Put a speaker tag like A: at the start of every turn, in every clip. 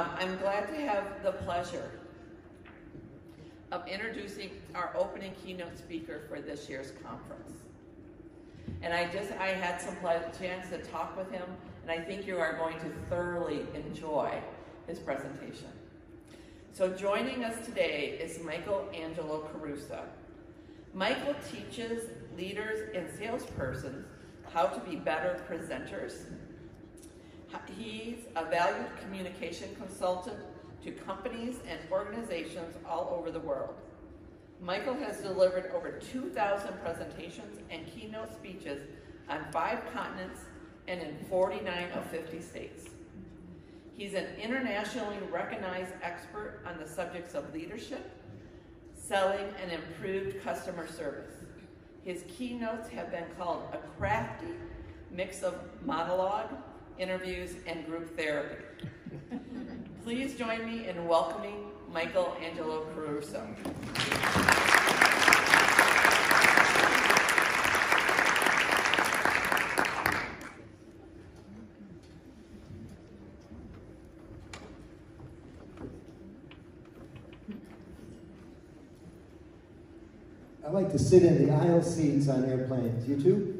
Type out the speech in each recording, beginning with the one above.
A: Um, I'm glad to have the pleasure of introducing our opening keynote speaker for this year's conference. And I just, I had some chance to talk with him, and I think you are going to thoroughly enjoy his presentation. So joining us today is Michael Angelo Caruso. Michael teaches leaders and salespersons how to be better presenters. He's a valued communication consultant to companies and organizations all over the world. Michael has delivered over 2,000 presentations and keynote speeches on five continents and in 49 of 50 states. He's an internationally recognized expert on the subjects of leadership, selling, and improved customer service. His keynotes have been called a crafty mix of monologue, interviews, and group therapy. Please join me in welcoming Michael Angelo Caruso.
B: I like to sit in the aisle seats on airplanes. You too?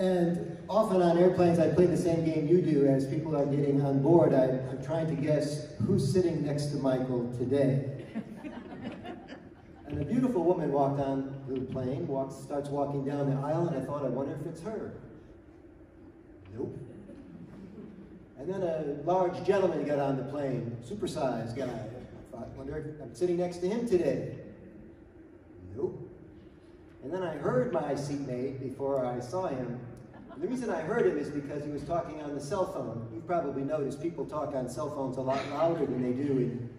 B: And often on airplanes, I play the same game you do. As people are getting on board, I, am trying to guess who's sitting next to Michael today. and a beautiful woman walked on the plane, walks, starts walking down the aisle, and I thought, I wonder if it's her. Nope. And then a large gentleman got on the plane, supersized guy. I thought, wonder if I'm sitting next to him today. Nope. And then I heard my seatmate before I saw him the reason I heard him is because he was talking on the cell phone. You've probably noticed people talk on cell phones a lot louder than they do in,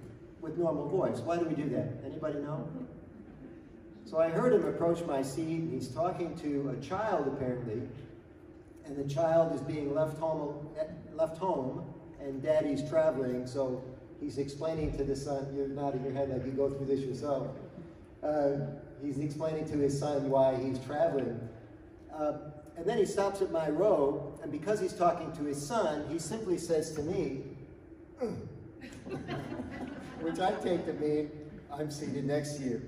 B: with normal voice. Why do we do that? Anybody know? So I heard him approach my seat. He's talking to a child, apparently, and the child is being left home, left home, and daddy's traveling, so he's explaining to the son, you're nodding your head like you go through this yourself. Uh, he's explaining to his son why he's traveling. Uh, and then he stops at my row, and because he's talking to his son, he simply says to me, mm. which I take to mean I'm seated next to you.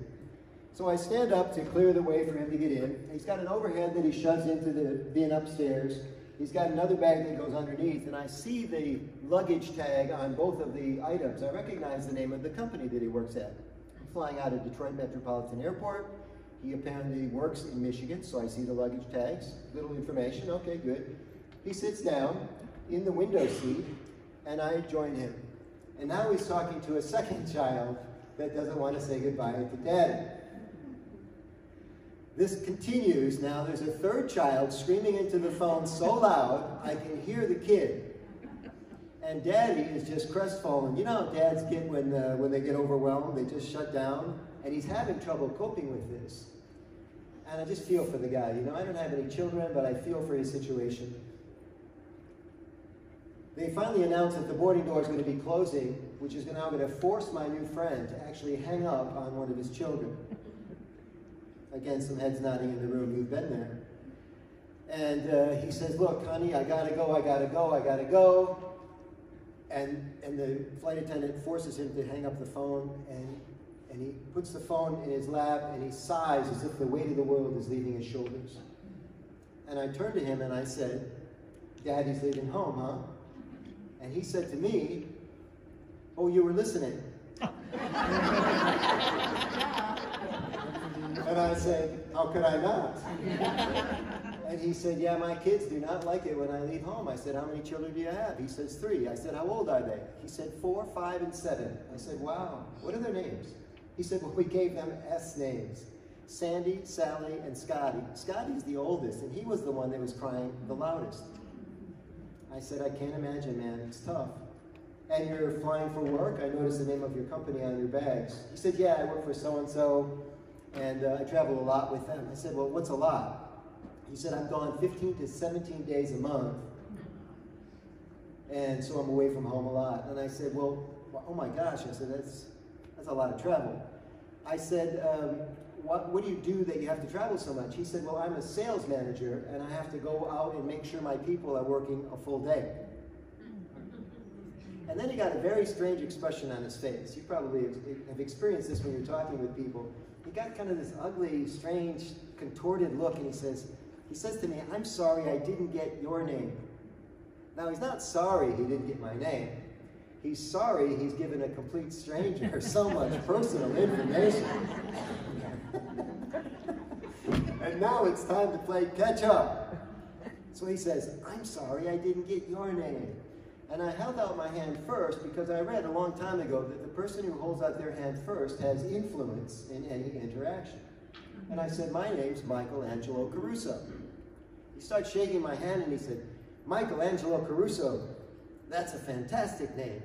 B: So I stand up to clear the way for him to get in. He's got an overhead that he shoves into the bin upstairs. He's got another bag that goes underneath, and I see the luggage tag on both of the items. I recognize the name of the company that he works at. I'm flying out of Detroit Metropolitan Airport. He apparently works in Michigan, so I see the luggage tags. Little information, okay, good. He sits down in the window seat, and I join him. And now he's talking to a second child that doesn't want to say goodbye to daddy. This continues. Now there's a third child screaming into the phone so loud, I can hear the kid. And daddy is just crestfallen. You know how dads get when, uh, when they get overwhelmed? They just shut down. And he's having trouble coping with this. And I just feel for the guy. You know, I don't have any children, but I feel for his situation. They finally announced that the boarding door is going to be closing, which is now going to force my new friend to actually hang up on one of his children. Again, some heads nodding in the room. You've been there. And uh, he says, look, honey, I gotta go, I gotta go, I gotta go. And, and the flight attendant forces him to hang up the phone, and and he puts the phone in his lap and he sighs as if the weight of the world is leaving his shoulders. And I turned to him and I said, Daddy's leaving home, huh? And he said to me, Oh, you were listening. and I said, How could I not? And he said, Yeah, my kids do not like it when I leave home. I said, How many children do you have? He says, Three. I said, How old are they? He said, Four, five, and seven. I said, Wow. What are their names? He said, well, we gave them S names. Sandy, Sally, and Scotty. Scotty's the oldest, and he was the one that was crying the loudest. I said, I can't imagine, man. It's tough. And you're flying for work? I noticed the name of your company on your bags. He said, yeah, I work for so-and-so, and uh, I travel a lot with them. I said, well, what's a lot? He said, I'm gone 15 to 17 days a month, and so I'm away from home a lot. And I said, well, oh my gosh. I said, that's that's a lot of travel. I said, um, what, what do you do that you have to travel so much? He said, well, I'm a sales manager and I have to go out and make sure my people are working a full day. And then he got a very strange expression on his face. You probably have experienced this when you're talking with people. He got kind of this ugly, strange, contorted look, and he says, he says to me, I'm sorry I didn't get your name. Now, he's not sorry he didn't get my name. He's sorry he's given a complete stranger so much personal information. and now it's time to play catch up. So he says, I'm sorry I didn't get your name. And I held out my hand first because I read a long time ago that the person who holds out their hand first has influence in any interaction. And I said, my name's Michael Angelo Caruso. He started shaking my hand and he said, Michael Angelo Caruso, that's a fantastic name.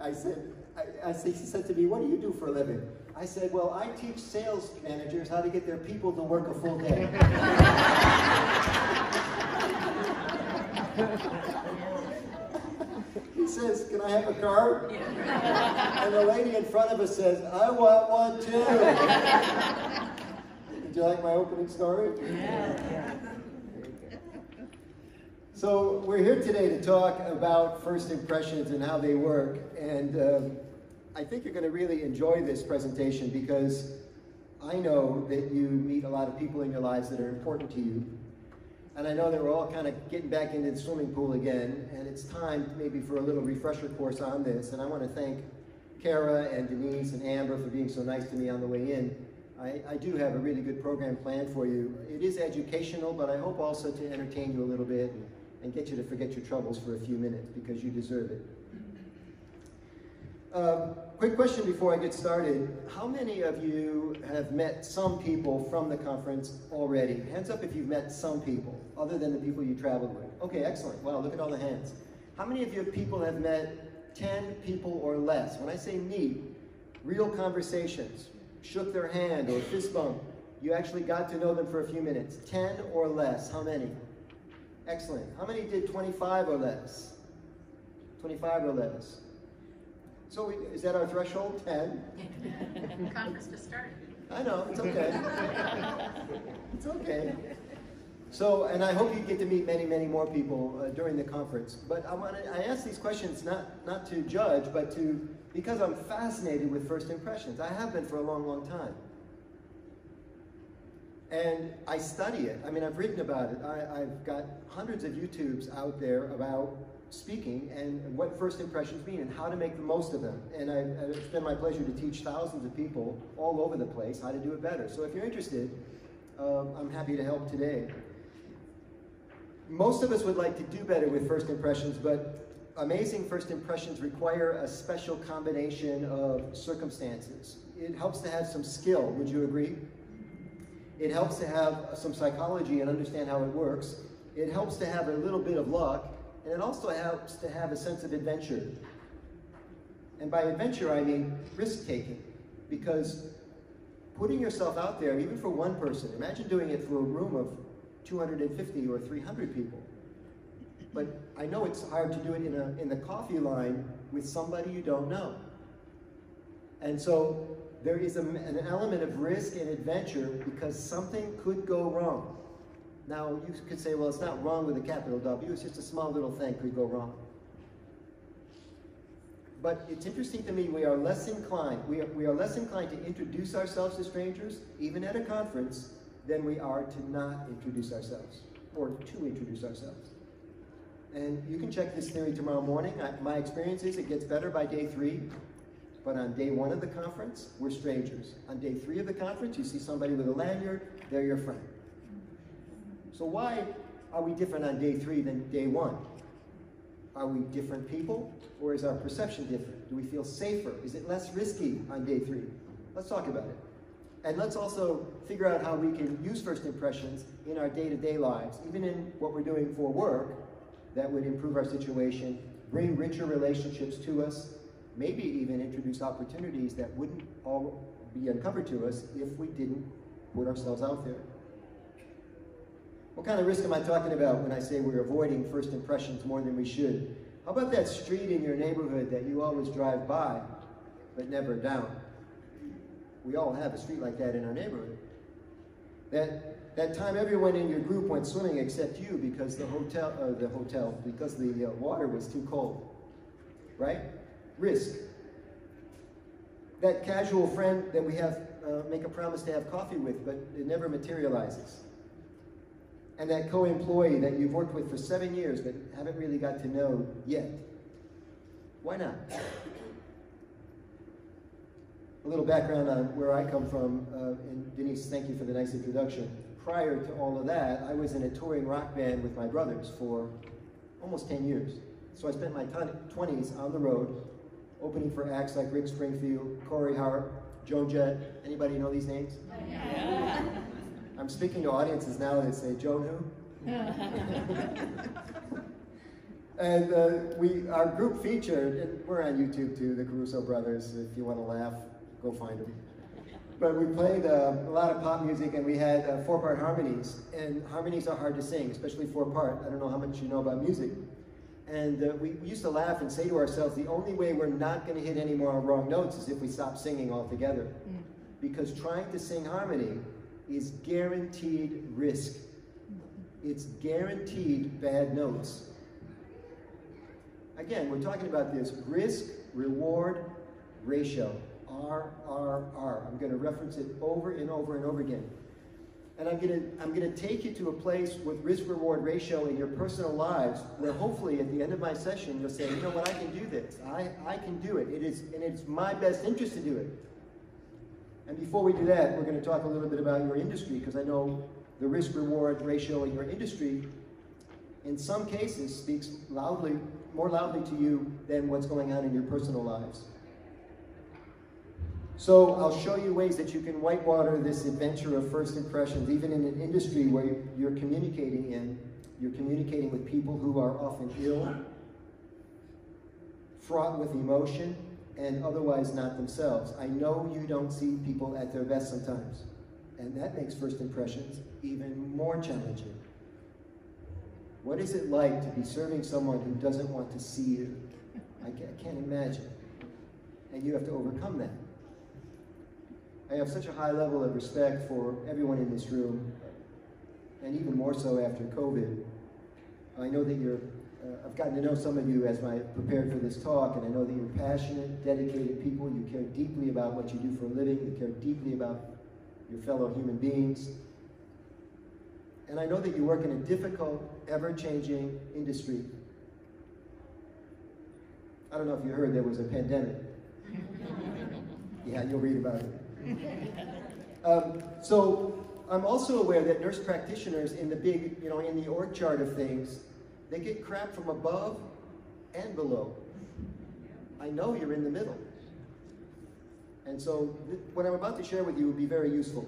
B: I said, I, I, he said to me, what do you do for a living? I said, well, I teach sales managers how to get their people to work a full day. he says, can I have a card? And the lady in front of us says, I want one too. Did you like my opening story? Yeah. So we're here today to talk about first impressions and how they work. And um, I think you're going to really enjoy this presentation because I know that you meet a lot of people in your lives that are important to you. And I know that we're all kind of getting back into the swimming pool again, and it's time maybe for a little refresher course on this. And I want to thank Kara and Denise and Amber for being so nice to me on the way in. I, I, do have a really good program planned for you. It is educational, but I hope also to entertain you a little bit and, and get you to forget your troubles for a few minutes because you deserve it. Um, quick question before I get started. How many of you have met some people from the conference already? Hands up if you've met some people, other than the people you traveled with. Okay, excellent. Wow, look at all the hands. How many of you people have met 10 people or less? When I say meet, real conversations, shook their hand or fist bump, you actually got to know them for a few minutes. 10 or less, how many? Excellent. How many did 25 or less? 25 or less. So we, is that our threshold? 10?
C: Conference just started.
B: I know, it's okay. it's okay. So, and I hope you get to meet many, many more people uh, during the conference. But I, want I ask these questions not, not to judge, but to, because I'm fascinated with first impressions. I have been for a long, long time. And I study it. I mean, I've written about it. I, have got hundreds of YouTubes out there about speaking and what first impressions mean and how to make the most of them. And I, it's been my pleasure to teach thousands of people all over the place how to do it better. So if you're interested, um, I'm happy to help today. Most of us would like to do better with first impressions, but amazing first impressions require a special combination of circumstances. It helps to have some skill, would you agree? It helps to have some psychology and understand how it works. It helps to have a little bit of luck, and it also helps to have a sense of adventure. And by adventure, I mean risk taking, because putting yourself out there, even for one person, imagine doing it for a room of 250 or 300 people. But I know it's hard to do it in, a, in the coffee line with somebody you don't know. And so there is a, an element of risk and adventure because something could go wrong. Now, you could say, well, it's not wrong with a capital W, it's just a small little thing could go wrong. But it's interesting to me, we are less inclined, we are, we are less inclined to introduce ourselves to strangers, even at a conference, than we are to not introduce ourselves, or to introduce ourselves. And you can check this theory tomorrow morning. I, my experience is it gets better by day three. But on day one of the conference, we're strangers. On day three of the conference, you see somebody with a lanyard, they're your friend. So why are we different on day three than day one? Are we different people, or is our perception different? Do we feel safer? Is it less risky on day three? Let's talk about it. And let's also figure out how we can use first impressions in our day-to-day -day lives, even in what we're doing for work, that would improve our situation, bring richer relationships to us, maybe even introduce opportunities that wouldn't all be uncovered to us if we didn't put ourselves out there. What kind of risk am I talking about when I say we're avoiding first impressions more than we should? How about that street in your neighborhood that you always drive by, but never down? We all have a street like that in our neighborhood. That, that time everyone in your group went swimming except you because the hotel, uh, the hotel, because the uh, water was too cold. right? Risk. That casual friend that we have, uh, make a promise to have coffee with, but it never materializes. And that co-employee that you've worked with for seven years but haven't really got to know yet. Why not? A little background on where I come from, uh, and Denise, thank you for the nice introduction. Prior to all of that, I was in a touring rock band with my brothers for almost 10 years. So I spent my 20s on the road, opening for acts like Rick Springfield, Corey Hart, Joan Jett. Anybody know these names? Yeah. I'm speaking to audiences now that say, Joan who? and uh, we, our group featured, and we're on YouTube too, the Caruso Brothers, if you want to laugh go find them. But we played uh, a lot of pop music and we had uh, four-part harmonies. And harmonies are hard to sing, especially four-part. I don't know how much you know about music. And uh, we, we used to laugh and say to ourselves, the only way we're not going to hit any more wrong notes is if we stop singing altogether. Mm. Because trying to sing harmony is guaranteed risk. It's guaranteed bad notes. Again, we're talking about this risk-reward ratio. R, R, R. I'm going to reference it over and over and over again. And I'm going to I'm going to take you to a place with risk-reward ratio in your personal lives where hopefully at the end of my session you'll say, you know what, I can do this. I, I can do it. It is and it's my best interest to do it. And before we do that, we're going to talk a little bit about your industry because I know the risk-reward ratio in your industry in some cases speaks loudly, more loudly to you than what's going on in your personal lives. So I'll show you ways that you can whitewater this adventure of first impressions, even in an industry where you're communicating in. You're communicating with people who are often ill, fraught with emotion, and otherwise not themselves. I know you don't see people at their best sometimes, and that makes first impressions even more challenging. What is it like to be serving someone who doesn't want to see you? I can't imagine. And you have to overcome that. I have such a high level of respect for everyone in this room, and even more so after COVID. I know that you're, uh, I've gotten to know some of you as I prepared for this talk, and I know that you're passionate, dedicated people. You care deeply about what you do for a living. You care deeply about your fellow human beings. And I know that you work in a difficult, ever-changing industry. I don't know if you heard there was a pandemic. yeah, you'll read about it. Um, so I'm also aware that nurse practitioners in the big, you know, in the org chart of things, they get crap from above and below. I know you're in the middle. And so what I'm about to share with you will be very useful.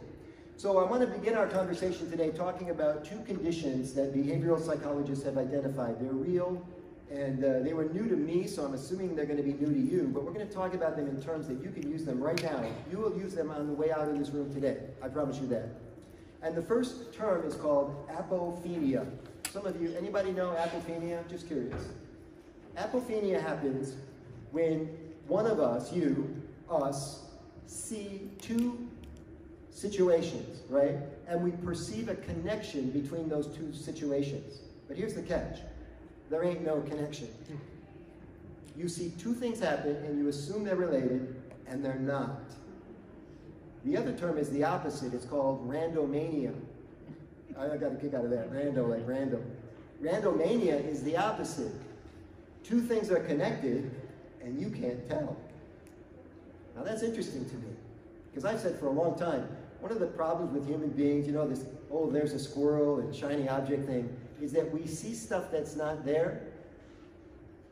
B: So I want to begin our conversation today talking about two conditions that behavioral psychologists have identified. They're real and uh, they were new to me, so I'm assuming they're going to be new to you, but we're going to talk about them in terms that you can use them right now. You will use them on the way out of this room today. I promise you that. And the first term is called apophenia. Some of you, anybody know apophenia? Just curious. Apophenia happens when one of us, you, us, see two situations, right? And we perceive a connection between those two situations. But here's the catch there ain't no connection. You see two things happen and you assume they're related, and they're not. The other term is the opposite. It's called randomania. I got a kick out of that. Rando, like random. Randomania is the opposite. Two things are connected, and you can't tell. Now that's interesting to me, because I've said for a long time, one of the problems with human beings, you know, this, oh, there's a squirrel and shiny object thing, is that we see stuff that's not there,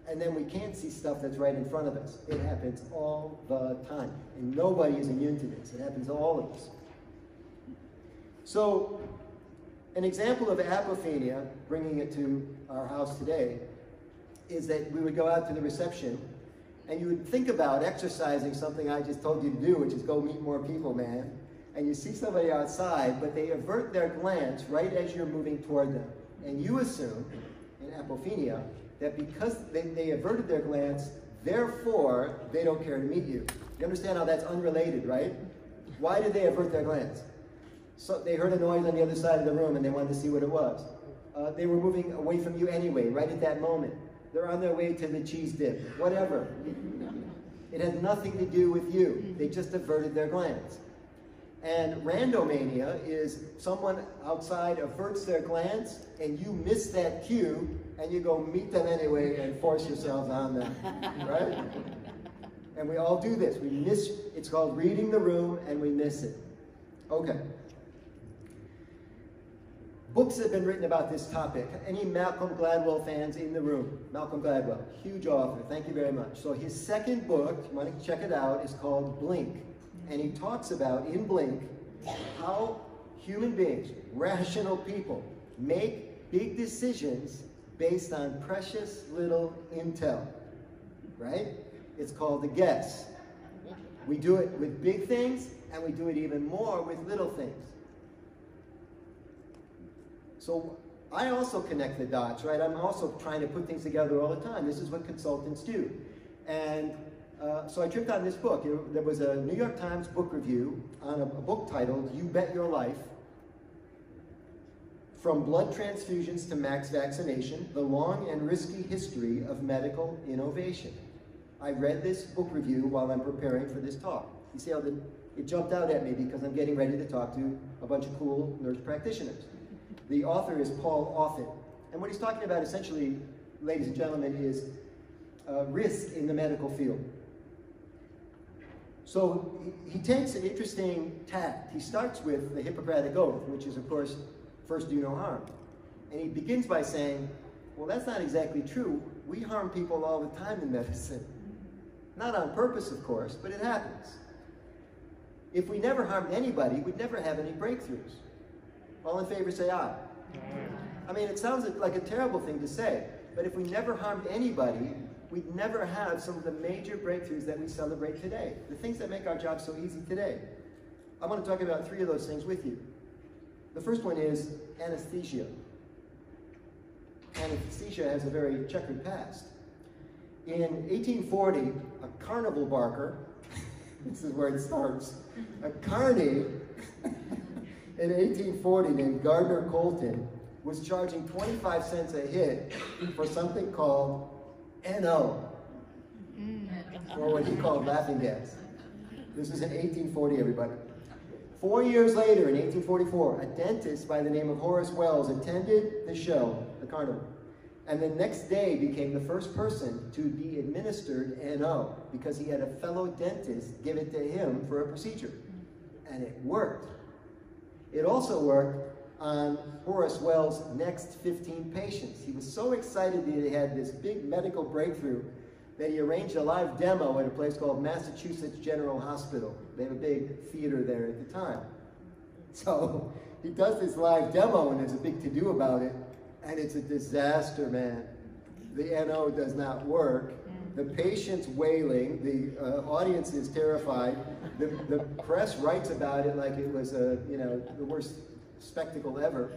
B: and then we can't see stuff that's right in front of us. It happens all the time. And nobody is immune to this. It happens to all of us. So, an example of apophenia, bringing it to our house today, is that we would go out to the reception and you would think about exercising something I just told you to do, which is go meet more people, man. And you see somebody outside, but they avert their glance right as you're moving toward them. And you assume, in apophenia, that because they, they averted their glance, therefore they don't care to meet you. You understand how that's unrelated, right? Why did they avert their glance? So they heard a noise on the other side of the room and they wanted to see what it was. Uh, they were moving away from you anyway, right at that moment. they're on their way to the cheese dip, whatever. It had nothing to do with you. They just averted their glance. And randomania is someone outside averts their glance and you miss that cue and you go meet them anyway and force yourselves on them, right? And we all do this. We miss, it's called reading the room and we miss it. Okay. Books have been written about this topic. Any Malcolm Gladwell fans in the room? Malcolm Gladwell, huge author. Thank you very much. So his second book, you want to check it out, is called Blink. And he talks about, in Blink, how human beings, rational people, make big decisions based on precious little intel. Right? It's called the guess. We do it with big things, and we do it even more with little things. So I also connect the dots, right? I'm also trying to put things together all the time. This is what consultants do. And uh, so I tripped on this book. It, there was a New York Times book review on a, a book titled You Bet Your Life From Blood Transfusions to Mass Vaccination The Long and Risky History of Medical Innovation. I read this book review while I'm preparing for this talk. You see how the, it jumped out at me because I'm getting ready to talk to a bunch of cool nurse practitioners. The author is Paul Offit. And what he's talking about essentially, ladies and gentlemen, is uh, risk in the medical field. So he, he takes an interesting tact. He starts with the Hippocratic Oath, which is, of course, first do no harm. And he begins by saying, well, that's not exactly true. We harm people all the time in medicine. Not on purpose, of course, but it happens. If we never harmed anybody, we'd never have any breakthroughs. All in favor say aye. I mean, it sounds like a terrible thing to say, but if we never harmed anybody, we'd never have some of the major breakthroughs that we celebrate today, the things that make our job so easy today. I want to talk about three of those things with you. The first one is anesthesia. Anesthesia has a very checkered past. In 1840, a carnival barker, this is where it starts, a carny in 1840 named Gardner Colton was charging 25 cents a hit for something called NO, or mm. what he called laughing gas. This was in 1840, everybody. Four years later, in 1844, a dentist by the name of Horace Wells attended the show, the carnival, and the next day became the first person to be administered NO because he had a fellow dentist give it to him for a procedure. And it worked. It also worked on Horace Wells' next 15 patients. He was so excited that he had this big medical breakthrough that he arranged a live demo at a place called Massachusetts General Hospital. They have a big theater there at the time. So he does this live demo and there's a big to-do about it, and it's a disaster, man. The NO does not work. The patient's wailing, the uh, audience is terrified. The, the press writes about it like it was a, you know, the worst spectacle ever.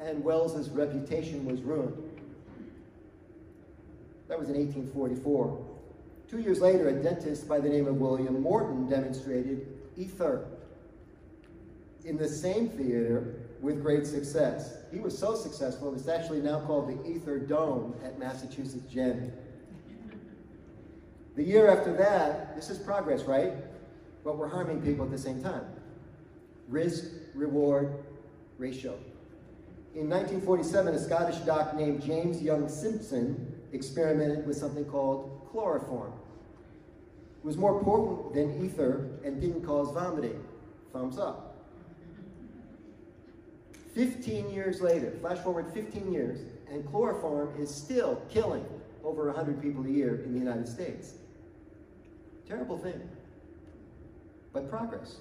B: And Wells's reputation was ruined. That was in 1844. Two years later, a dentist by the name of William Morton demonstrated ether in the same theater with great success. He was so successful, it's actually now called the Ether Dome at Massachusetts Gen. The year after that, this is progress, right? But we're harming people at the same time. Risk, reward, ratio. In 1947, a Scottish doc named James Young Simpson experimented with something called chloroform. It was more potent than ether and didn't cause vomiting. Thumbs up. 15 years later, flash forward 15 years, and chloroform is still killing over 100 people a year in the United States. Terrible thing, but progress.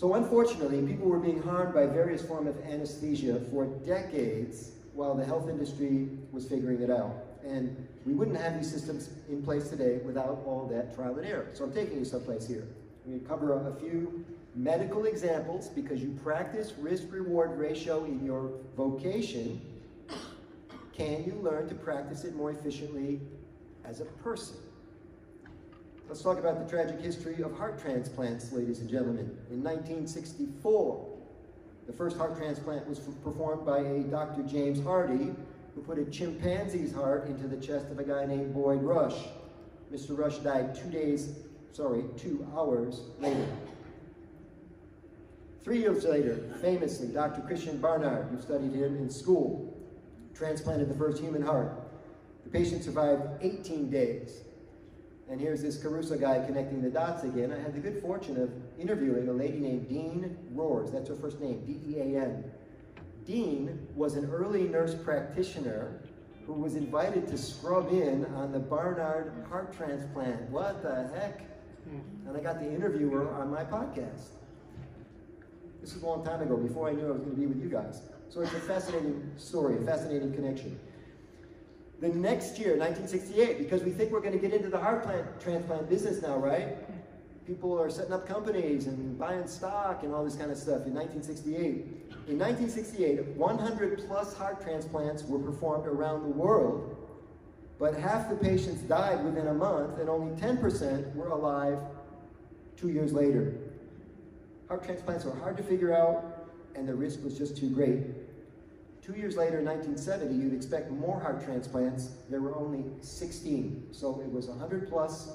B: So unfortunately, people were being harmed by various forms of anesthesia for decades while the health industry was figuring it out. And we wouldn't have these systems in place today without all that trial and error. So I'm taking you someplace here. I'm going to cover a few medical examples because you practice risk-reward ratio in your vocation. Can you learn to practice it more efficiently as a person. Let's talk about the tragic history of heart transplants, ladies and gentlemen. In 1964, the first heart transplant was performed by a Dr. James Hardy, who put a chimpanzee's heart into the chest of a guy named Boyd Rush. Mr. Rush died two days, sorry, two hours later. Three years later, famously, Dr. Christiaan Barnard, who studied him in school, transplanted the first human heart. The patient survived 18 days. And here's this Caruso guy connecting the dots again. I had the good fortune of interviewing a lady named Dean Roars. That's her first name, D-E-A-N. Dean was an early nurse practitioner who was invited to scrub in on the Barnard heart transplant. What the heck? Hmm. And I got the interview her on my podcast. This was a long time ago, before I knew I was going to be with you guys. So it's a fascinating story, a fascinating connection. The next year, 1968, because we think we're going to get into the heart plant, transplant business now, right? People are setting up companies and buying stock and all this kind of stuff in 1968. In 1968, 100 plus heart transplants were performed around the world, but half the patients died within a month and only 10% were alive two years later. Heart transplants were hard to figure out and the risk was just too great. Two years later, in 1970, you'd expect more heart transplants. There were only 16. So it was 100 plus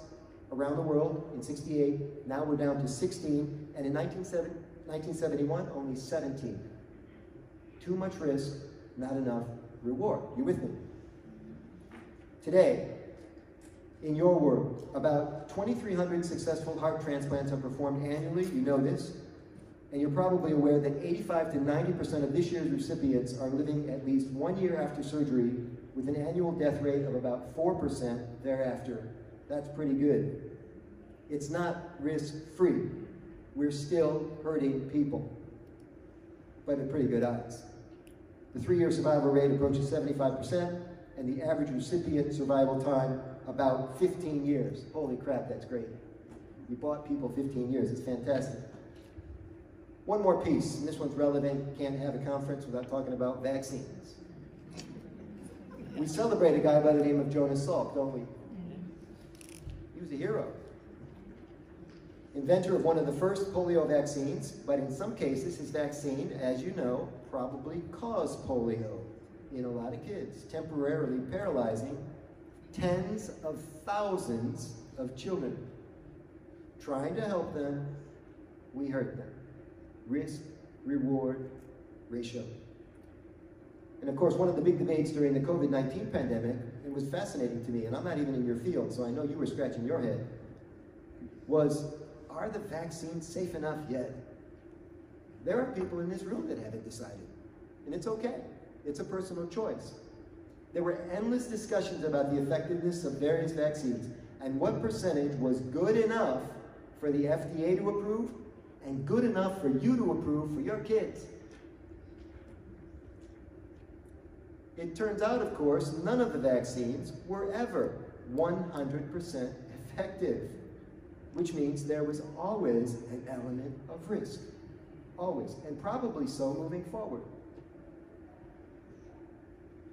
B: around the world in 68. Now we're down to 16. And in 1971, only 17. Too much risk, not enough reward. You with me? Today, in your world, about 2,300 successful heart transplants are performed annually. You know this. And you're probably aware that 85 to 90% of this year's recipients are living at least one year after surgery with an annual death rate of about 4% thereafter. That's pretty good. It's not risk-free. We're still hurting people, but at pretty good odds. The three-year survival rate approaches 75%, and the average recipient survival time about 15 years. Holy crap, that's great. We bought people 15 years, it's fantastic. One more piece, and this one's relevant, can't have a conference without talking about vaccines. We celebrate a guy by the name of Jonas Salk, don't we? He was a hero. Inventor of one of the first polio vaccines, but in some cases his vaccine, as you know, probably caused polio in a lot of kids, temporarily paralyzing tens of thousands of children. Trying to help them, we hurt them. Risk, reward, ratio. And of course, one of the big debates during the COVID-19 pandemic, it was fascinating to me, and I'm not even in your field, so I know you were scratching your head, was, are the vaccines safe enough yet? There are people in this room that haven't decided. And it's okay. It's a personal choice. There were endless discussions about the effectiveness of various vaccines and what percentage was good enough for the FDA to approve and good enough for you to approve for your kids. It turns out, of course, none of the vaccines were ever 100% effective, which means there was always an element of risk. Always, and probably so moving forward.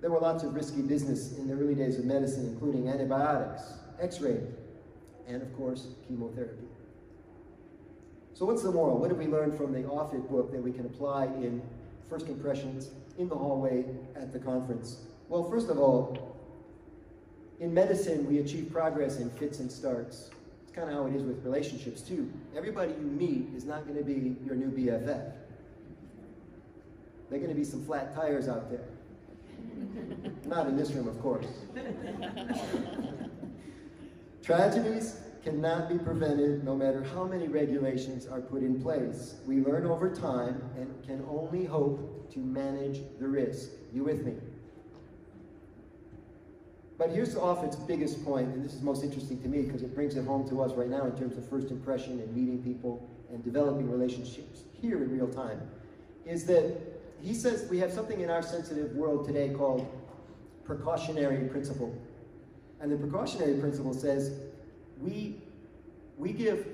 B: There were lots of risky business in the early days of medicine, including antibiotics, x-ray, and of course, chemotherapy. So what's the moral? What did we learn from the Offit book that we can apply in first impressions, in the hallway, at the conference? Well, first of all, in medicine, we achieve progress in fits and starts. It's kind of how it is with relationships, too. Everybody you meet is not going to be your new BFF. There are going to be some flat tires out there. Not in this room, of course. Tragedies cannot be prevented no matter how many regulations are put in place. We learn over time and can only hope to manage the risk. You with me? But here's Offit's biggest point, and this is most interesting to me because it brings it home to us right now in terms of first impression and meeting people and developing relationships here in real time, is that he says we have something in our sensitive world today called precautionary principle. And the precautionary principle says we, we give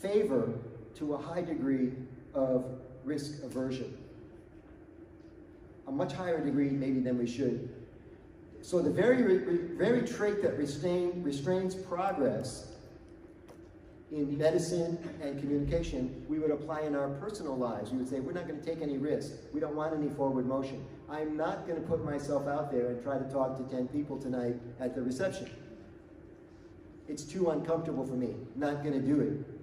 B: favor to a high degree of risk aversion. A much higher degree maybe than we should. So the very, very trait that restrain, restrains progress in medicine and communication, we would apply in our personal lives. We would say, we're not going to take any risk. We don't want any forward motion. I'm not going to put myself out there and try to talk to 10 people tonight at the reception. It's too uncomfortable for me. Not going to do it.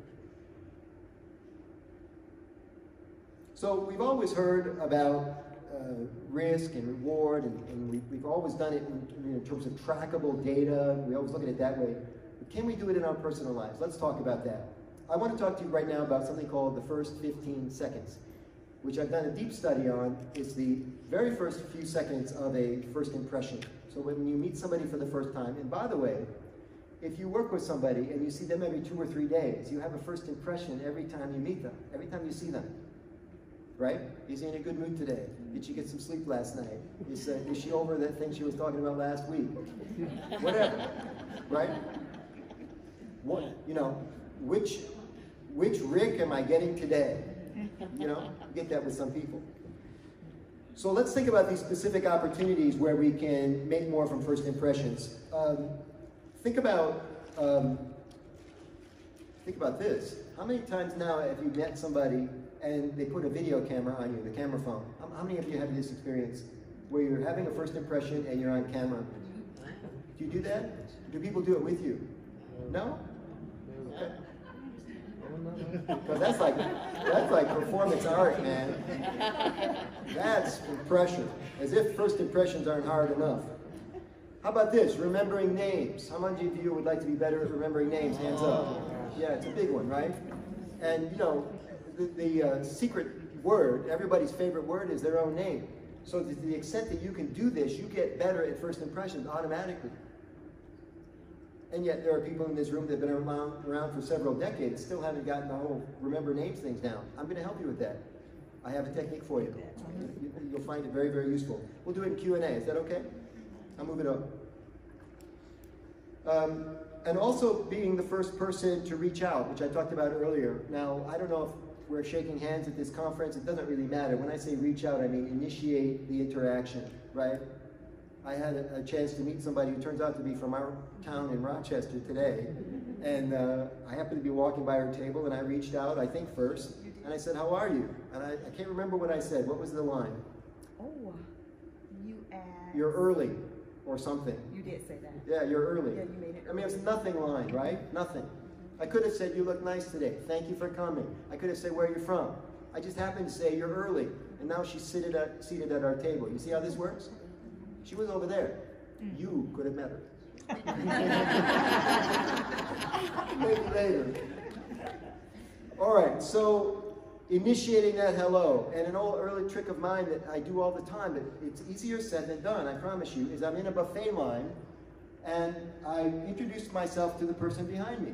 B: So we've always heard about uh, risk and reward, and, and we, we've always done it in, in terms of trackable data. We always look at it that way. But can we do it in our personal lives? Let's talk about that. I want to talk to you right now about something called the first 15 seconds, which I've done a deep study on. It's the very first few seconds of a first impression. So when you meet somebody for the first time, and by the way, if you work with somebody and you see them every two or three days, you have a first impression every time you meet them, every time you see them. Right? Is he in a good mood today? Did she get some sleep last night? Is, uh, is she over that thing she was talking about last week? Whatever. Right? What, you know, which, which Rick am I getting today? You know, get that with some people. So let's think about these specific opportunities where we can make more from first impressions. Um, think about um, think about this. How many times now have you met somebody and they put a video camera on you, the camera phone? How, how many of you have this experience where you're having a first impression and you're on camera? Do you do that? Do people do it with you? No? Because that's like that's like performance art, man. That's pressure. As if first impressions aren't hard enough. How about this? Remembering names. How many of you would like to be better at remembering names? Hands up. Yeah, it's a big one, right? And you know, the, the uh, secret word, everybody's favorite word, is their own name. So to the extent that you can do this, you get better at first impressions automatically. And yet there are people in this room that have been around, around for several decades, and still haven't gotten the whole remember names things down. I'm going to help you with that. I have a technique for you. You'll find it very, very useful. We'll do it in Q&A. Is that okay? I'll move it up. Um, and also being the first person to reach out, which I talked about earlier. Now, I don't know if we're shaking hands at this conference. It doesn't really matter. When I say reach out, I mean initiate the interaction, right? I had a, a chance to meet somebody who turns out to be from our town in Rochester today. And uh, I happened to be walking by her table and I reached out, I think first, and I said, how are you? And I, I can't remember what I said. What was the line?
D: Oh, you asked.
B: You're early or something.
D: You did say that.
B: Yeah, you're early.
D: Yeah, you made it
B: I mean, it's nothing line, right? Nothing. Mm-hmm. I could have said, you look nice today. Thank you for coming. I could have said, where are you from? I just happened to say, you're early. And now she's seated at, seated at our table. You see how this works? She was over there. Mm. You could have met her. Maybe later. All right, so initiating that hello, and an old early trick of mine that I do all the time, but it's easier said than done, I promise you, is I'm in a buffet line and I introduce myself to the person behind me.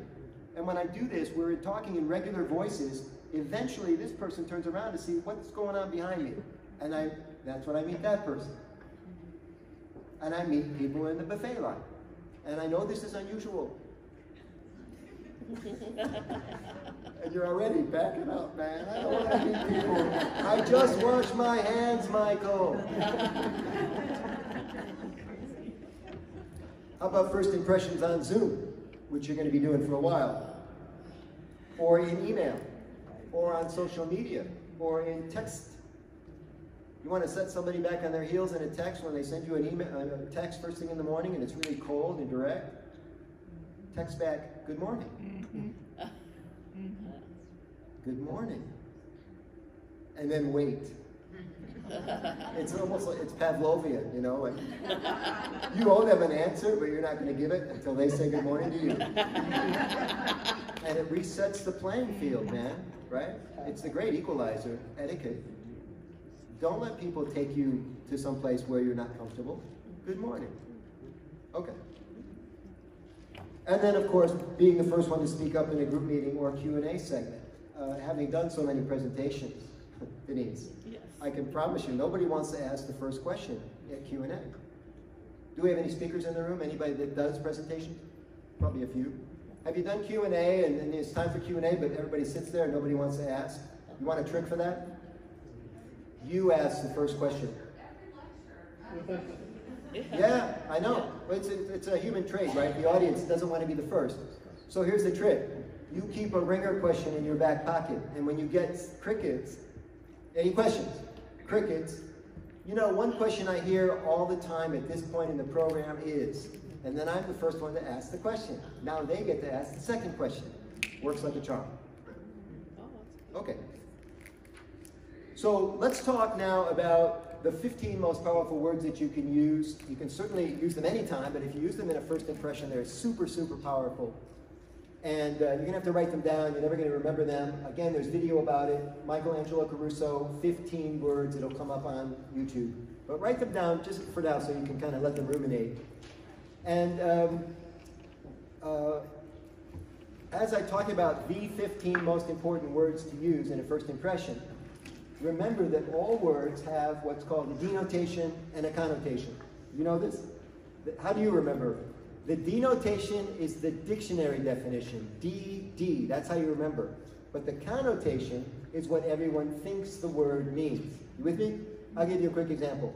B: And when I do this, we're talking in regular voices. Eventually, this person turns around to see what's going on behind me. And I, that's when I meet that person. And I meet people in the buffet line. And I know this is unusual. and you're already backing up, man. I don't want to meet people. I just washed my hands, Michael. How about first impressions on Zoom, which you're going to be doing for a while? Or in email, or on social media, or in text. You want to set somebody back on their heels in a text when they send you an email, a text first thing in the morning and it's really cold and direct? Text back, good morning. Good morning. And then wait. It's almost like it's Pavlovian, you know. You owe them an answer, but you're not going to give it until they say good morning to you. And it resets the playing field, man. Right? It's the great equalizer, etiquette. Don't let people take you to some place where you're not comfortable. Good morning. Okay. And then, of course, being the first one to speak up in a group meeting or Q&A segment. Uh, having done so many presentations, Denise,
A: Yes.
B: I can promise you, nobody wants to ask the first question at Q&A. Do we have any speakers in the room? Anybody that does presentations? Probably a few. Have you done Q&A and, and it's time for Q&A, but everybody sits there and nobody wants to ask? You want a trick for that? You ask the first question. Yeah, I know. It's a, it's a human trait, right? The audience doesn't want to be the first. So here's the trick. You keep a ringer question in your back pocket, and when you get crickets, any questions? Crickets, You know, one question I hear all the time at this point in the program is, and then I'm the first one to ask the question. Now they get to ask the second question. Works like a charm. Oh, okay. So let's talk now about the 15 most powerful words that you can use. You can certainly use them anytime, but if you use them in a first impression, they're super, super powerful. And uh, you're gonna have to write them down. You're never gonna remember them. Again, there's video about it. Michael Angelo Caruso, 15 words. It'll come up on YouTube. But write them down just for now so you can kind of let them ruminate. And um, uh, as I talk about the 15 most important words to use in a first impression, remember that all words have what's called a denotation and a connotation. You know this? How do you remember? The denotation is the dictionary definition, DD, that's how you remember. But the connotation is what everyone thinks the word means. You with me? I'll give you a quick example.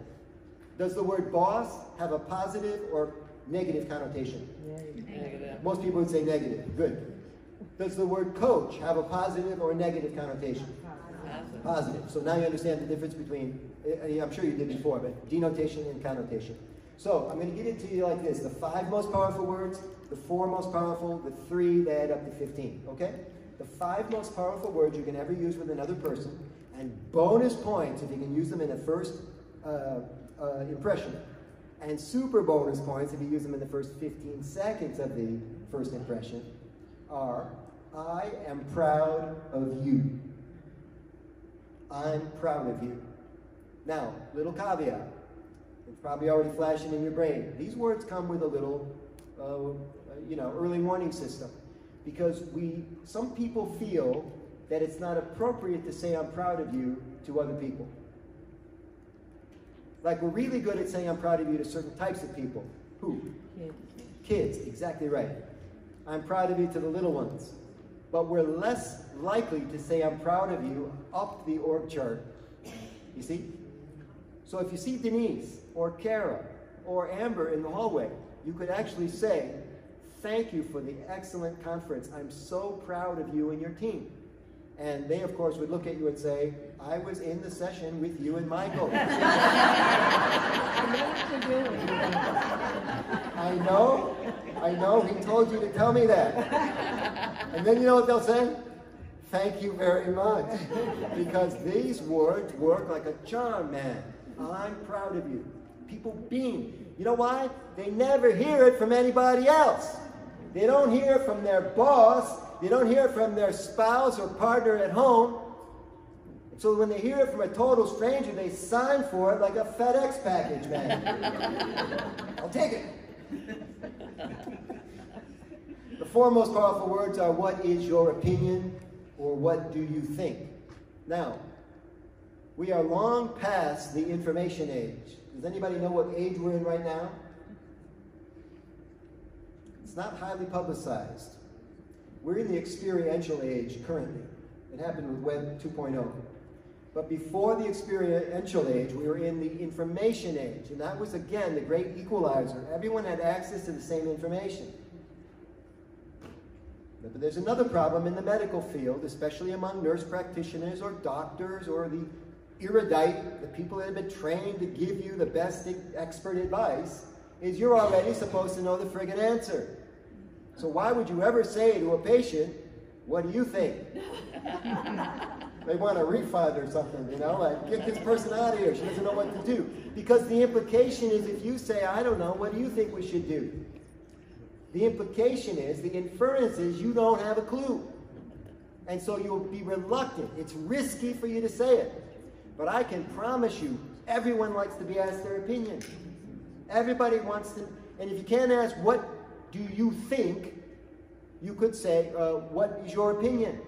B: Does the word boss have a positive or negative connotation?
A: Negative.
B: Most people would say negative. Good. Does the word coach have a positive or negative connotation?
A: Positive.
B: Positive. So now you understand the difference between, eh, I'm sure you did before, but denotation and connotation. So I'm going to get it to you like this. The five most powerful words, the four most powerful, the three that add up to 15. Okay? The five most powerful words you can ever use with another person, and bonus points if you can use them in the first uh, uh, impression, and super bonus points if you use them in the first 15 seconds of the first impression, are I am proud of you. I'm proud of you. Now, little caveat. It's probably already flashing in your brain. These words come with a little, uh, you know, early warning system. Because we, some people feel that it's not appropriate to say I'm proud of you to other people. Like we're really good at saying I'm proud of you to certain types of people. Who? Kids, exactly right. I'm proud of you to the little ones. But we're less likely to say I'm proud of you up the org chart. You see? So if you see Denise or Kara or Amber in the hallway, you could actually say, Thank you for the excellent conference. I'm so proud of you and your team. And they, of course, would look at you and say, I was in the session with you and Michael. I know, I know, he told you to tell me that. And then you know what they'll say? Thank you very much. Because these words work like a charm, man. I'm proud of you. People beam. You know why? They never hear it from anybody else. They don't hear it from their boss. They don't hear it from their spouse or partner at home. So when they hear it from a total stranger, they sign for it like a FedEx package, man. I'll take it. The four most powerful words are what is your opinion or what do you think? Now, we are long past the information age. Does anybody know what age we're in right now? It's not highly publicized. We're in the experiential age currently. It happened with Web 2.0. But before the experiential age, we were in the information age. And that was, again, the great equalizer. Everyone had access to the same information. But there's another problem in the medical field, especially among nurse practitioners or doctors or the erudite, the people that have been trained to give you the best expert advice, is you're already supposed to know the friggin' answer. So why would you ever say to a patient, what do you think? they want a refund or something, you know, like get this person out of here. She doesn't know what to do. Because the implication is if you say, I don't know, what do you think we should do? The implication is, the inference is you don't have a clue. And so you'll be reluctant. It's risky for you to say it. But I can promise you, everyone likes to be asked their opinion. Everybody wants to, and if you can't ask, what do you think? You could say, uh, what is your opinion?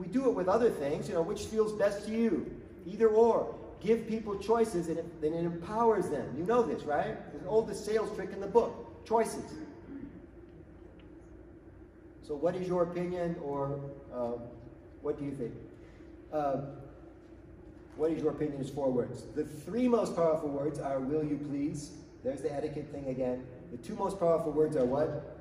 B: We do it with other things, you know, which feels best to you? Either or. Give people choices and it, and it empowers them. You know this, right? It's the oldest sales trick in the book. Choices. So what is your opinion or uh, what do you think? Uh, what is your opinion is four words. The three most powerful words are will you please? There's the etiquette thing again. The two most powerful words are what?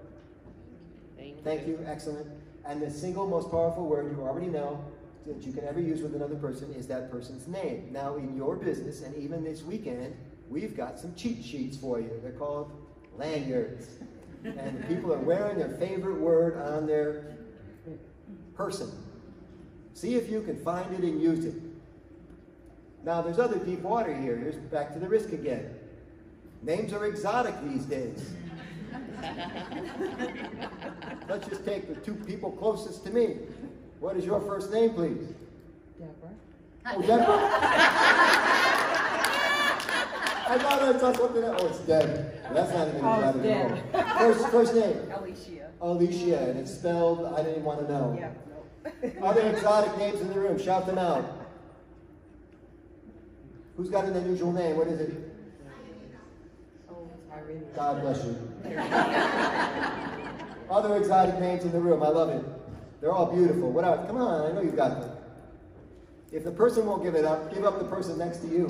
A: Thank,
B: Thank you, excellent. And the single most powerful word you already know that you can ever use with another person is that person's name. Now, in your business, and even this weekend, we've got some cheat sheets for you. They're called lanyards. And people are wearing their favorite word on their person. See if you can find it and use it. Now, there's other deep water here. Here's back to the risk again. Names are exotic these days. Let's just take the two people closest to me. What is your first name, please?
D: Deborah.
B: Oh, Deborah? I thought I saw something else. Oh, it's Deb. That's not even
D: Oh,
B: exotic at all.
D: Deb.
B: First, first name?
D: Alicia.
B: Alicia, and it's spelled, I didn't want to know.
D: Yeah, no.
B: Other exotic names in the room, shout them out. Who's got an unusual name? What is it? God bless you. Other exotic names in the room, I love it. They're all beautiful. What else? Come on, I know you've got them. If the person won't give it up, give up the person next to you.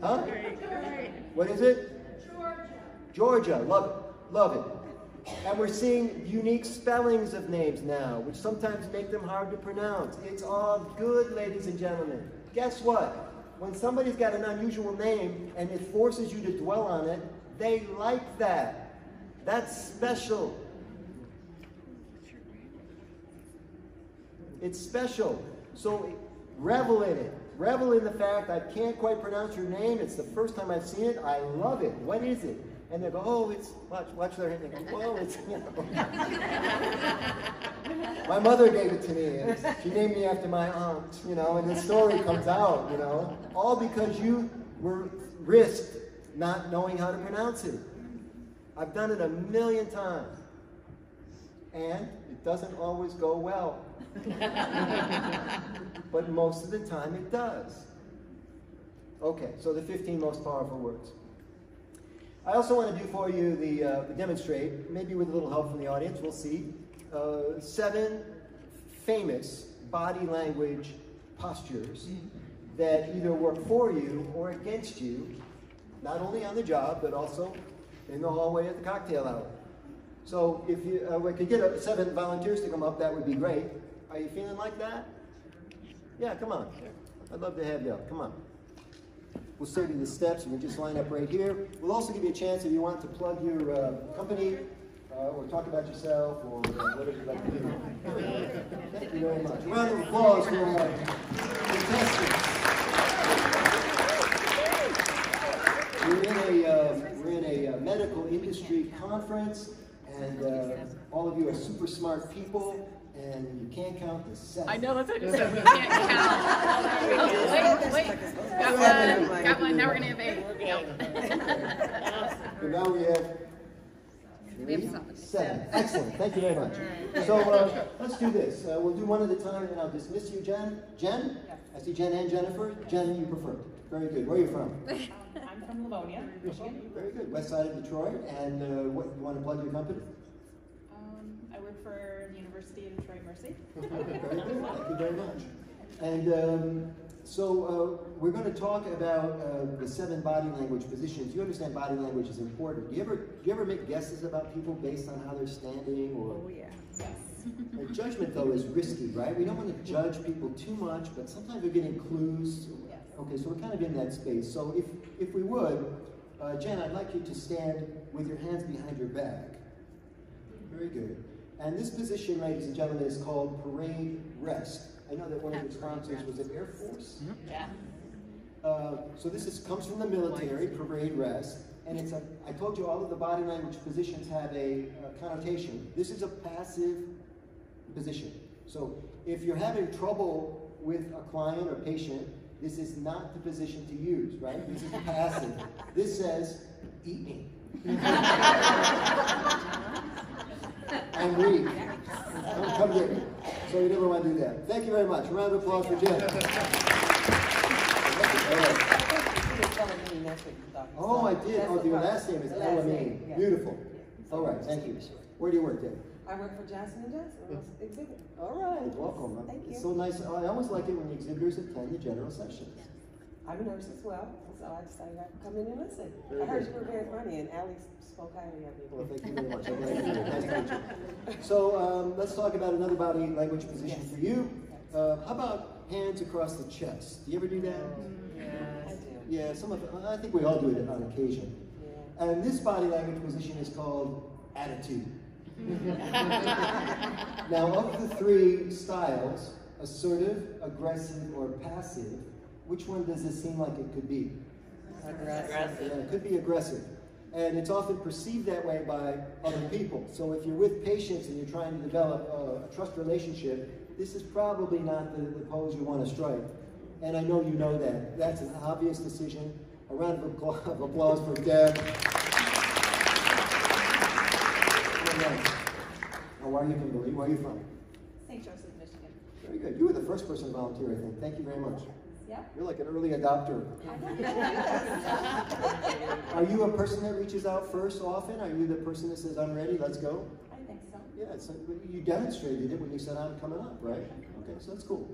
B: Huh? What is it? Georgia. Georgia, love it, love it. And we're seeing unique spellings of names now, which sometimes make them hard to pronounce. It's all good, ladies and gentlemen. Guess what? When somebody's got an unusual name and it forces you to dwell on it, they like that. That's special. It's special. So revel in it. Revel in the fact I can't quite pronounce your name. It's the first time I've seen it. I love it. What is it? And they go, oh, it's watch, watch their hand. They go, well, it's you know. my mother gave it to me. And she named me after my aunt, you know. And the story comes out, you know, all because you were risked not knowing how to pronounce it. I've done it a million times, and it doesn't always go well but most of the time it does. Okay, so the 15 most powerful words. I also want to do for you the uh, demonstrate, maybe with a little help from the audience, we'll see, uh, seven famous body language postures that either work for you or against you, not only on the job, but also in the hallway at the cocktail hour. So if you, uh, we could get uh, seven volunteers to come up, that would be great. Are you feeling like that? Yeah, come on. I'd love to have you up. Come on. We'll show you the steps. You can just line up right here. We'll also give you a chance if you want to plug your uh, company uh, or talk about yourself or uh, whatever you'd like to do. Thank you very much. Round of applause for uh, contestants. We're in a, uh, we're in a uh, medical industry conference, and all of you are super smart people and you can't count the seven.
C: I know, that's what I just said, we can't count. Oh, wait, wait, got one, got one, now we're gonna have eight.
B: And now we have
C: We have
B: three,
C: seven.
B: seven. Excellent, thank you very much. So uh, let's do this. Uh, we'll do one at a time, and I'll dismiss you, Jen. Jen? I see Jen and Jennifer. Jen, you prefer. Very good. Where are you from?
E: I'm from Livonia, Michigan.
B: Very good. West side of Detroit. And uh, what, you want to plug your company?
E: For the University of Detroit Mercy.
B: Thank you very much. And um, so uh, we're going to talk about uh, the seven body language positions. You understand body language is important. Do you ever do you ever make guesses about people based on how they're standing or?
D: Oh, yeah.
E: Yes.
B: Judgment though is risky, right? We don't want to judge people too much, but sometimes we're getting clues.
E: Yes.
B: Okay, so we're kind of in that space. So if if we would, uh, Jen, I'd like you to stand with your hands behind your back. Very good. And this position, ladies and gentlemen, is called parade rest. I know that one of your sponsors was it Air Force.
E: Yeah.
B: Uh, so this is, comes from the military, parade rest, and it's a, I told you all of the body language positions have a, a connotation. This is a passive position. So if you're having trouble with a client or patient, this is not the position to use, right? This is passive. This says, eat me. I'm weak. Come, come get me. So you never want to do that. Thank you very much. A round of applause for Jen. Oh, I did. Oh, your last name is Elamine. Beautiful. All right, thank you. Where do you work, Dave?
F: I work for Johnson and Johnson. I exhibit.
B: All right, welcome.
F: Thank
B: It's
F: you.
B: so nice. I always like it when the exhibitors attend the general sessions.
F: I'm a nurse as well, so I decided I'd come in and listen.
B: Very
F: I heard
B: good.
F: you were very funny, and Ally spoke highly of you.
B: Well, thank you very much. I'm glad you're. Nice to meet you. So um, let's talk about another body language position
F: Yes.
B: for you. Uh, how about hands across the chest? Do you ever do that?
F: I do.
B: Yeah, some of I think we all do it on occasion.
F: Yeah.
B: And this body language position is called attitude. now, of the three styles, assertive, aggressive, or passive, which one does it seem like it could be?
A: Aggressive.
B: Yeah, it could be aggressive. And it's often perceived that way by other people. So if you're with patients and you're trying to develop a, a trust relationship, this is probably not the, the pose you want to strike. And I know you know that. That's an obvious decision. A round of appla- of applause for Deb. How are you, Kimberly? Where are you from?
E: St. Joseph, Michigan.
B: Very good. You were the first person to volunteer, I think. Thank you very much.
E: Yep.
B: You're like an early adopter. Are you a person that reaches out first often? Are you the person that says, I'm ready, let's go?
E: I think so.
B: Yeah, it's, you demonstrated it when you said, I'm coming up, right? Okay, so that's cool.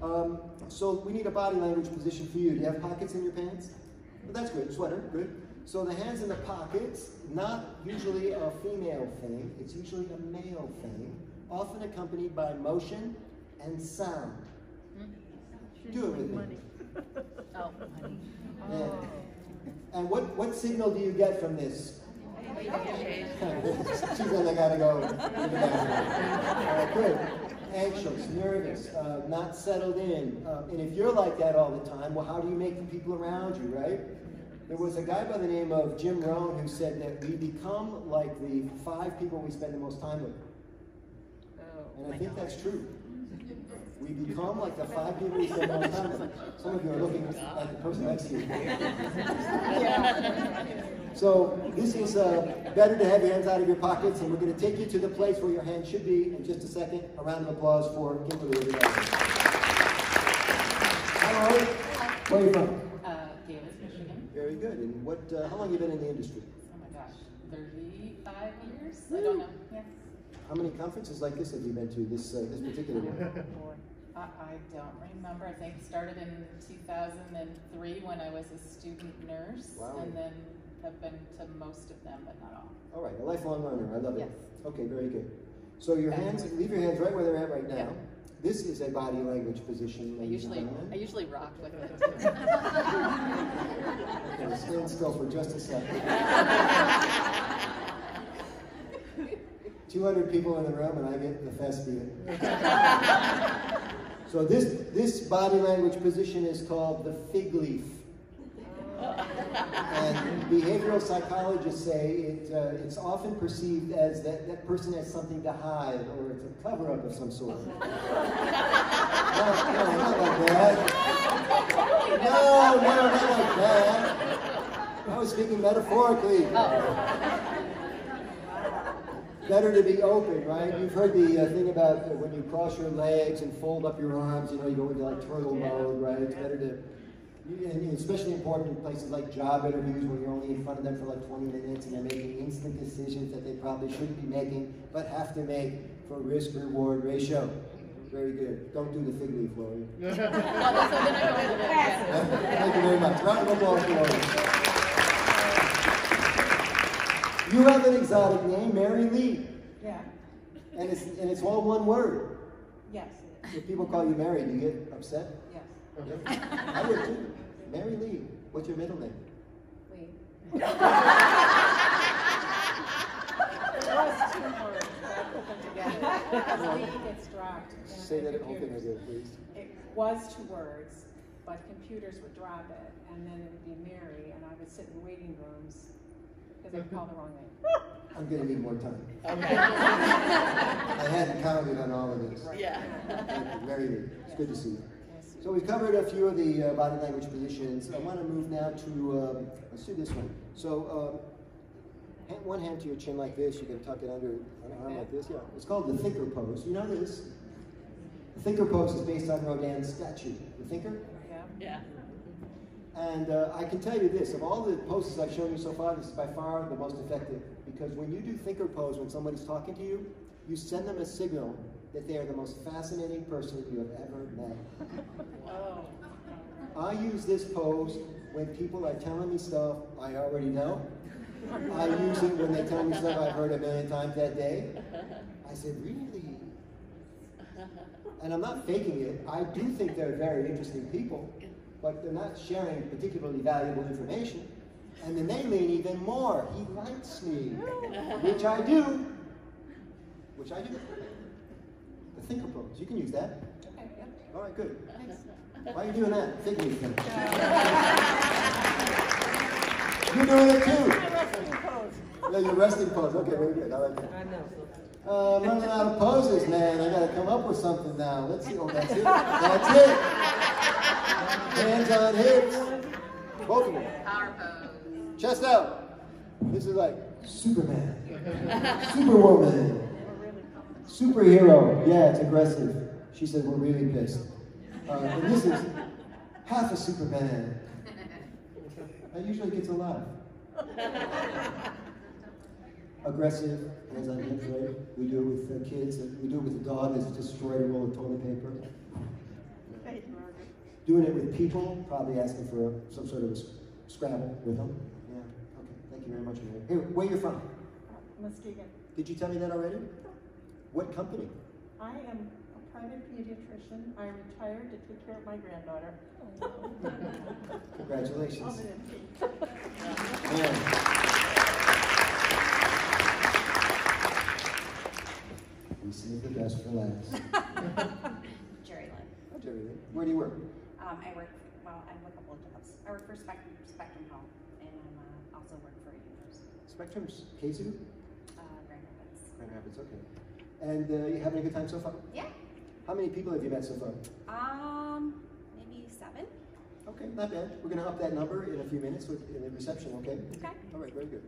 B: Um, so we need a body language position for you. Do you have pockets in your pants? Well, that's good. Sweater, good. So the hands in the pockets, not usually a female thing, it's usually a male thing, often accompanied by motion and sound. Do it with me.
C: Oh, honey.
B: Yeah. And what, what signal do you get from this? She's like, I gotta go. to. All right, good. Anxious, nervous, uh, not settled in. Uh, and if you're like that all the time, well, how do you make the people around you, right? There was a guy by the name of Jim Rohn who said that we become like the five people we spend the most time with. And I think that's true. We become like the five people we spend the most time with. Some of you are looking at the person next to you. So this is uh, better to have your hands out of your pockets, and we're going to take you to the place where your hand should be in just a second. A round of applause for Kimberly. everybody. Hello. Where are you from?
G: Uh, Davis, Michigan.
B: Very good. And what? Uh, how long have you been in the industry?
G: Oh my gosh, 35 years? I don't know. Yeah.
B: How many conferences like this have you been to? This uh, this particular one.
G: I, I don't remember. I think started in 2003 when I was a student nurse.
B: Wow.
G: And then have been to most of them, but not all.
B: All right, a lifelong learner. I love it.
G: Yes.
B: Okay, very good. So your hands, leave your hands right where they're at right now.
G: Yeah.
B: This is a body language position.
G: I
B: ladies and
G: usually,
B: gentlemen.
G: I usually rock with it.
B: Okay, stand still for just a second. 200 people in the room and I get the thespian. so this, this body language position is called the fig leaf. And behavioral psychologists say it, uh, it's often perceived as that that person has something to hide or it's a cover up of some sort. no, no, not like that. No, no, not like that. I was speaking metaphorically. Better to be open, right? You've heard the uh, thing about uh, when you cross your legs and fold up your arms, you know, you go into like turtle mode, right? It's better to, you- and especially important in places like job interviews where you're only in front of them for like 20 minutes and they're making instant decisions that they probably shouldn't be making, but have to make for risk-reward ratio. Very good. Don't do the fig leaf, Lori.
G: Well, so then I go into the- yeah.
B: Thank you very much. Round of applause for Lori. You have an exotic name, Mary Lee,
E: Yeah.
B: and it's and it's all one word.
E: Yes.
B: If people call you Mary, do you get upset?
E: Yes.
B: I would too. Mary Lee. What's your middle name?
E: Wait. It was two words, put together. Because Lee gets dropped.
B: Say that whole thing again, please.
E: It was two words, but computers would drop it, and then it'd be Mary, and I would sit in waiting rooms because they called the wrong name.
B: I'm gonna need more time.
A: Okay.
B: I hadn't counted on all of this.
A: Yeah.
B: Thank you. Mary Lee. It's good to see you. So we've covered a few of the uh, body language positions. I want to move now to, um, let's do this one. So, um, hand, one hand to your chin like this. You can tuck it under an arm like this. Yeah. It's called the thinker pose. You know this? The thinker pose is based on Rodin's statue. The thinker?
E: Yeah.
A: Yeah.
B: And uh, I can tell you this, of all the poses I've shown you so far, this is by far the most effective. Because when you do thinker pose, when somebody's talking to you, you send them a signal that they are the most fascinating person you have ever met.
E: Oh.
B: I use this pose when people are telling me stuff I already know. I use it when they tell me stuff I've heard a million times that day. I said, really? And I'm not faking it. I do think they're very interesting people, but they're not sharing particularly valuable information. And then they mean even more. He likes me, which I do. Which I do. The thinker pose. You can use that.
E: Okay, yep.
B: All right, good. Why are you doing that? Thinking you can. You're doing it too. Yeah, your resting pose. Okay, very good. I like that.
F: I know.
B: Uh, I'm running out of poses, man. I gotta come up with something now. Let's see. Oh, that's it. That's it. Hands on hips. Both of them.
C: Power pose.
B: Chest out. This is like Superman. Superwoman. Superhero. Yeah, it's aggressive. She said we're really pissed. Uh, and this is half a Superman. That usually gets a laugh. Aggressive, on hips, right? We do it with uh, kids. We do it with a dog that's destroyed a roll of toilet paper. Doing it with people, probably asking for a, some sort of a scrabble with them. Yeah, okay. Thank you very much, Mary. Hey, where you from?
E: Muskegon.
B: Did you tell me that already? What company?
E: I am a private pediatrician. I retired to take care of my granddaughter.
B: Congratulations.
E: Other than Pete.
B: Man. We save the best for last.
H: Jerry Lynn.
B: Hi, Jerry. Where do you work?
H: Um, I work, well, I have a couple of jobs. I work for Spectrum, Spectrum Health, and I'm, uh, also work for a university,
B: Spectrum's KZoo?
H: uh, Grand Rapids.
B: Grand Rapids, okay. And uh, you having a good time so far?
H: Yeah,
B: How many people have you met so far?
H: um, maybe seven?
B: Okay, not bad. We're going to up that number in a few minutes with in the reception, okay?
H: Okay.
B: All right, very good.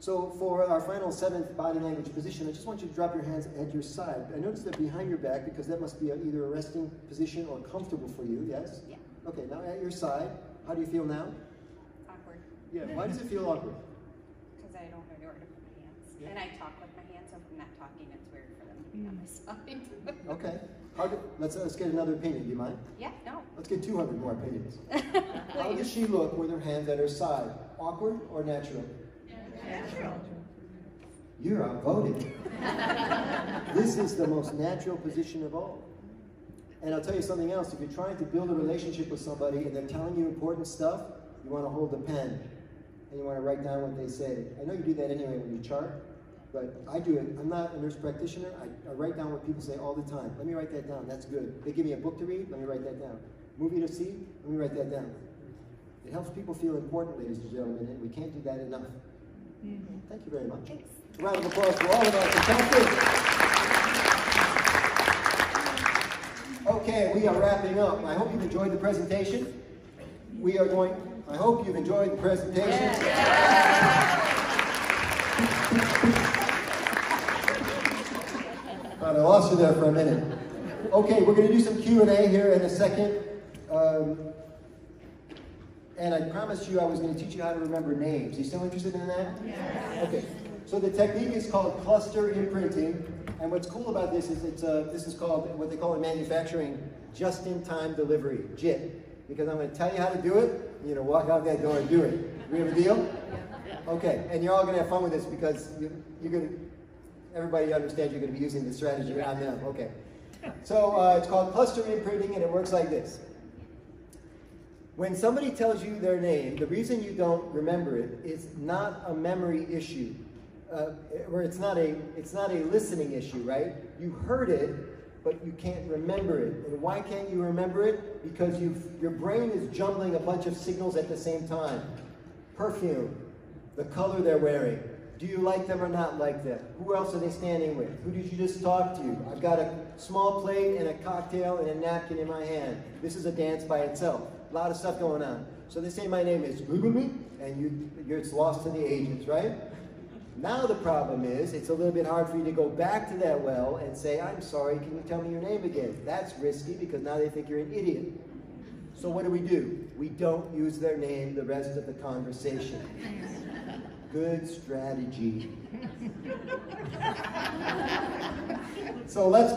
B: So for our final seventh body language position, I just want you to drop your hands at your side. I noticed they're behind your back because that must be a, either a resting position or comfortable for you, yes?
H: Yeah.
B: Okay, now at your side, how do you feel now?
H: Awkward,
B: Yeah, why does it feel awkward?
H: because I don't know where to put my hands.
B: Yeah.
H: And I talk with my hands, so if I'm not talking, it's weird for them to be on my side.
B: Okay. How do, let's, let's get another opinion, do you mind?
H: Yeah, no.
B: Let's get 200 more opinions. How does she look with her hands at her side? Awkward or natural?
A: Natural.
B: You're outvoted. this is the most natural position of all. And I'll tell you something else. If you're trying to build a relationship with somebody and they're telling you important stuff, you want to hold the pen and you want to write down what they say. I know you do that anyway when you chart, but I do it. I'm not a nurse practitioner. I, I write down what people say all the time. Let me write that down. That's good. They give me a book to read. Let me write that down. Movie to see. Let me write that down. It helps people feel important, ladies and gentlemen, and we can't do that enough. Thank you very much. A round of applause for all of our contestants. Okay, we are wrapping up. I hope you've enjoyed the presentation. We are going, I hope you've enjoyed the presentation. Thought I lost you there for a minute. Okay, we're going to do some Q&A here in a second. Um, and I promised you I was going to teach you how to remember names. You still interested in that? Yeah. Okay. So the technique is called cluster imprinting. And what's cool about this is it's uh, this is called what they call in manufacturing just-in-time delivery, JIT. Because I'm going to tell you how to do it. You're going to walk out that door and do it. We have a deal? Okay. And you're all going to have fun with this because you, you're going to everybody understands you're going to be using the strategy on them. Okay. So uh, it's called cluster imprinting, and it works like this. When somebody tells you their name, the reason you don't remember it is not a memory issue, uh, or it's not a it's not a listening issue, right? You heard it, but you can't remember it. And why can't you remember it? Because you your brain is jumbling a bunch of signals at the same time. Perfume, the color they're wearing. Do you like them or not like them? Who else are they standing with? Who did you just talk to? I've got a small plate and a cocktail and a napkin in my hand. This is a dance by itself. A lot of stuff going on. So they say my name is and you, it's lost to the ages, right? Now the problem is, it's a little bit hard for you to go back to that well and say, I'm sorry, can you tell me your name again? That's risky because now they think you're an idiot. So what do we do? We don't use their name the rest of the conversation. Good strategy. so let's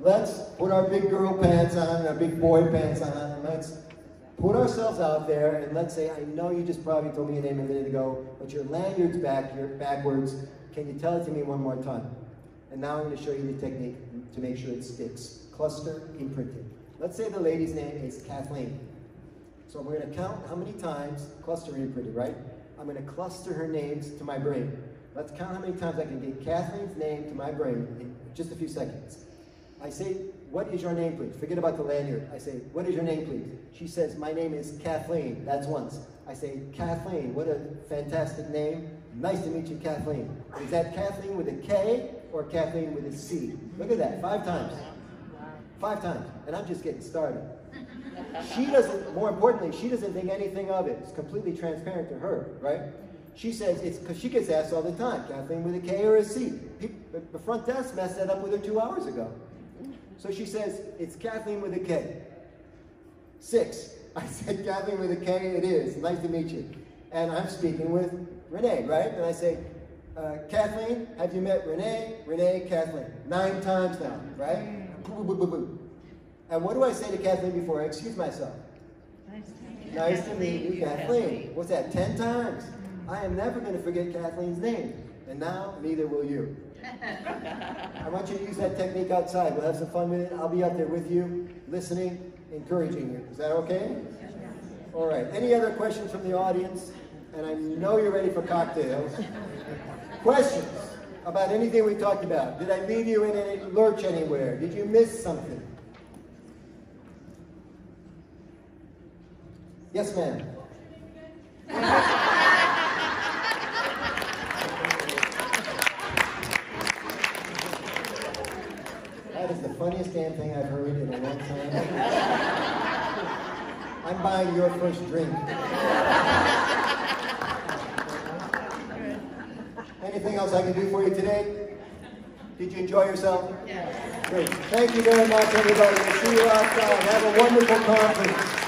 B: let's put our big girl pants on, and our big boy pants on, and let's put ourselves out there and let's say, I know you just probably told me your name a minute ago, but your lanyard's back, you're backwards. Can you tell it to me one more time? And now I'm going to show you the technique to make sure it sticks. Cluster imprinting. Let's say the lady's name is Kathleen. So we're going to count how many times cluster imprinted, right? I'm going to cluster her names to my brain. Let's count how many times I can get Kathleen's name to my brain in just a few seconds. I say, what is your name, please? Forget about the lanyard. I say, what is your name, please? She says, my name is Kathleen. That's once. I say, Kathleen, what a fantastic name. Nice to meet you, Kathleen. Is that Kathleen with a K or Kathleen with a C? Look at that, five times. Five times. And I'm just getting started. She doesn't, more importantly, she doesn't think anything of it. It's completely transparent to her, right? She says it's because she gets asked all the time, Kathleen with a K or a C. The front desk messed that up with her two hours ago. So she says, it's Kathleen with a K. Six. I said, Kathleen with a K, it is. Nice to meet you. And I'm speaking with Renee, right? And I say, uh, Kathleen, have you met Renee? Renee, Kathleen. Nine times now, right? Boo, boo, boo. And what do I say to Kathleen before I excuse myself? Nice to meet you, Kathleen. What's that, 10 times? I am never going to forget Kathleen's name. And now, neither will you. I want you to use that technique outside. We'll have some fun with it. I'll be out there with you, listening, encouraging you. Is that okay? All right. Any other questions from the audience? And I know you're ready for cocktails. questions about anything we talked about? Did I leave you in any lurch anywhere? Did you miss something? Yes, ma'am. funniest damn thing I've heard in a long time. I'm buying your first drink. Anything else I can do for you today? Did you enjoy yourself? Yes. Great. Thank you very much, everybody. We'll see you outside. Have a wonderful conference.